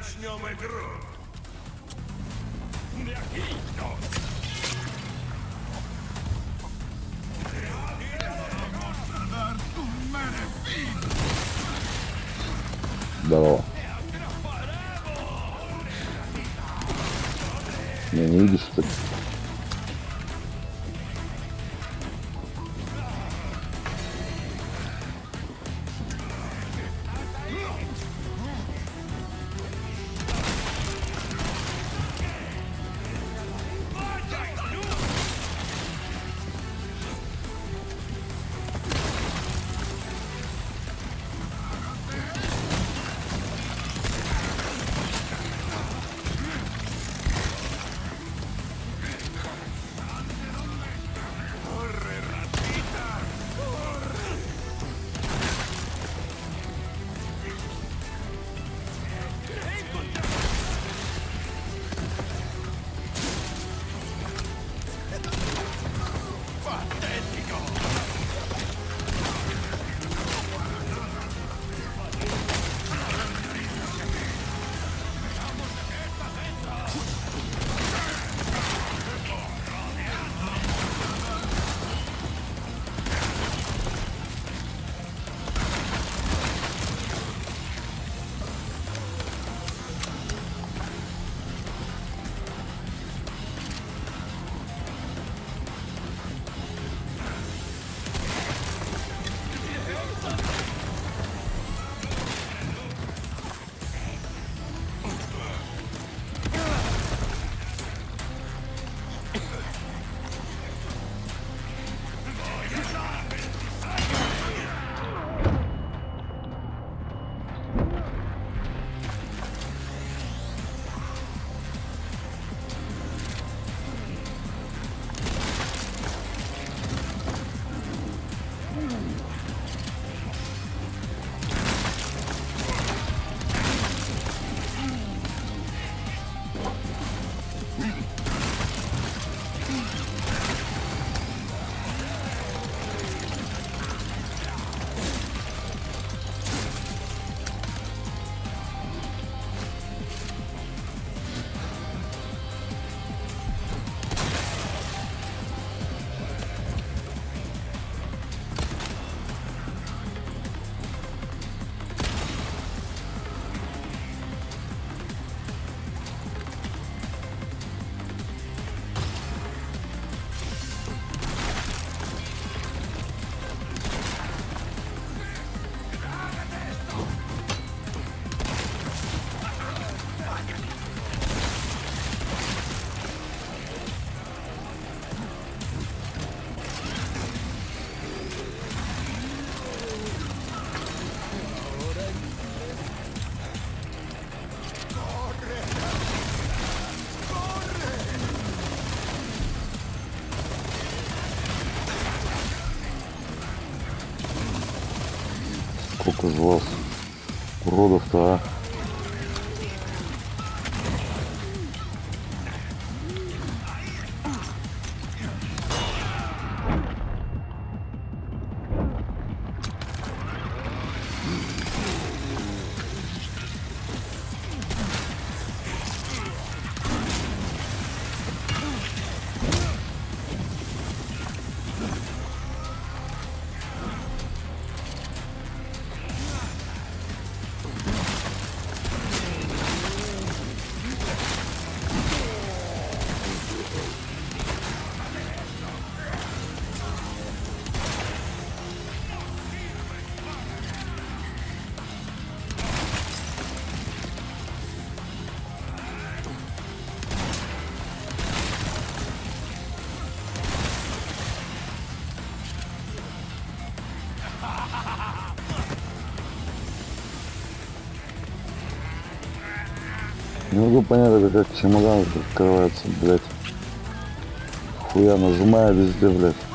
начнем игру. Отлично. Здорово. Не, не видишь, что ли? Сколько из вас уродов-то, а? Не могу понять, это как чемодан открывается, блядь. Хуя нажимаю везде, блядь.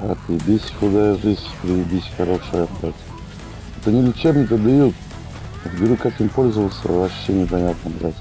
Отъебись, худая жизнь, приебись, хорошая, блядь. Это не лечебника дают. Я говорю, как им пользоваться, вообще непонятно, блядь.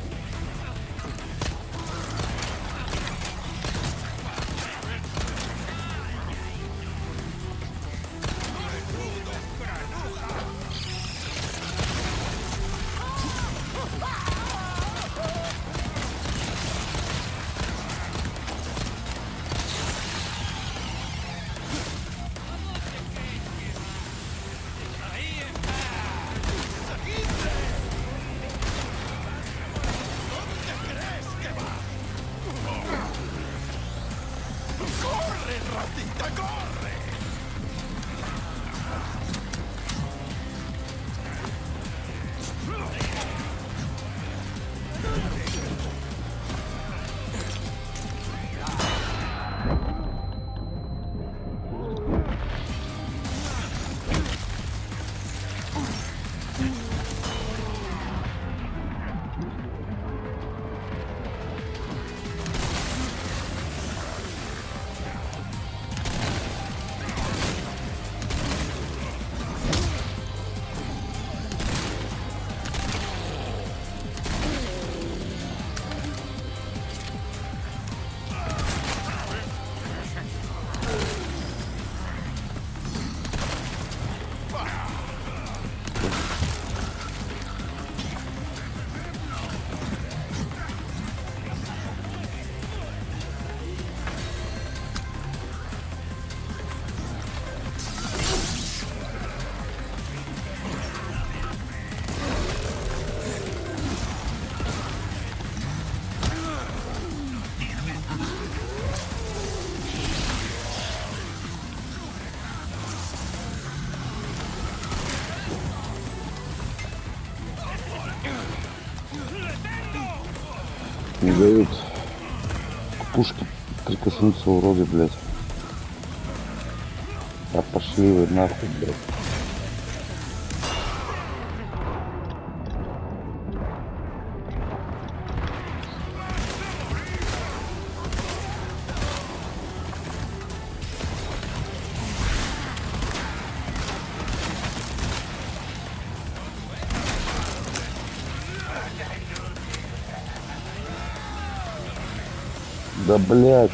Не дают к пушке прикоснуться уроды, блядь. А пошли вы нахуй, блядь. Да блядь.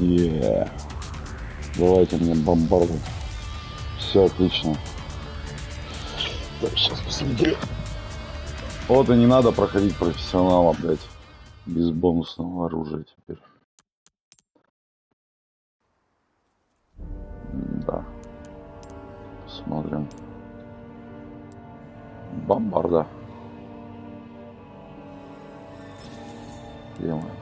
Е. Давайте мне бомбарду. Все отлично. Так, сейчас посмотрю. Вот и не надо проходить профессионала, блядь. Без бонусного оружия теперь. Да. Посмотрим. Бомбарда. Мы?